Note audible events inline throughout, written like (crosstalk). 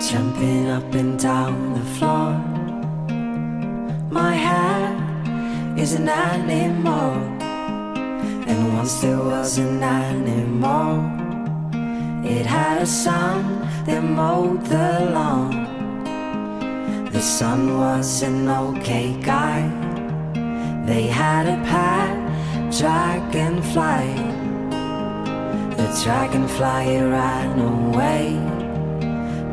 jumping up and down the floor. My hair is an animal, and once there was an animal. It had a son that mowed the lawn. The son was an okay guy. They had a pet dragonfly. The dragonfly ran away,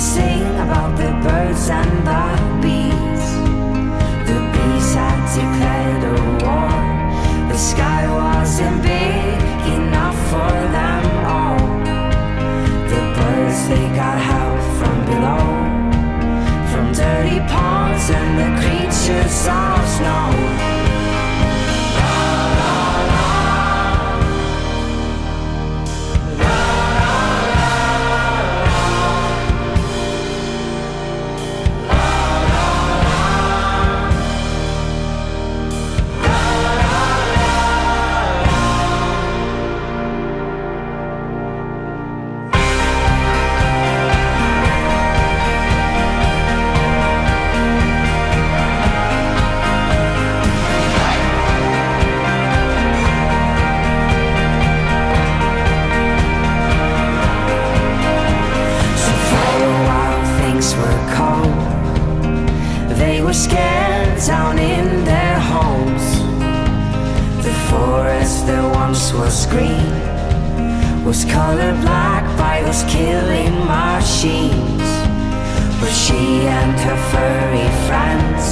Sing about the birds and the bees. The bees had declared scared down in their homes. The forest that once was green was colored black by those killing machines. But she and her furry friends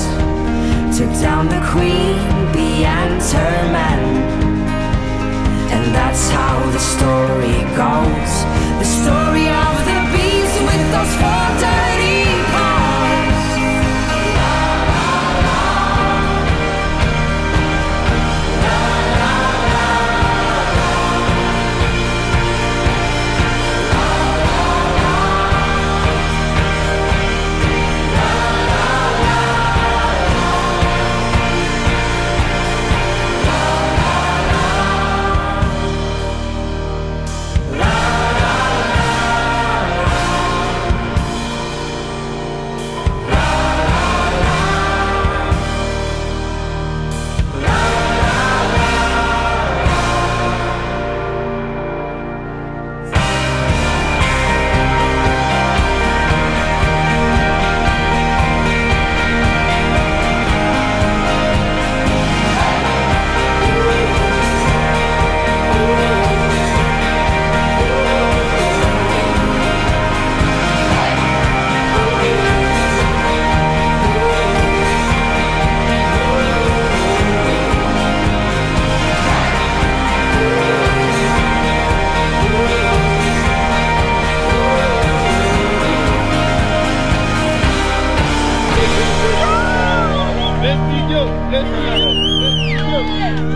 took down the queen bee and her men. And that's how the story goes.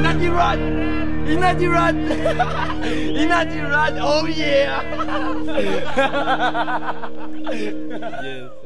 Inadi run. Inadi run. (laughs) Inadi run. Oh yeah. (laughs) yes.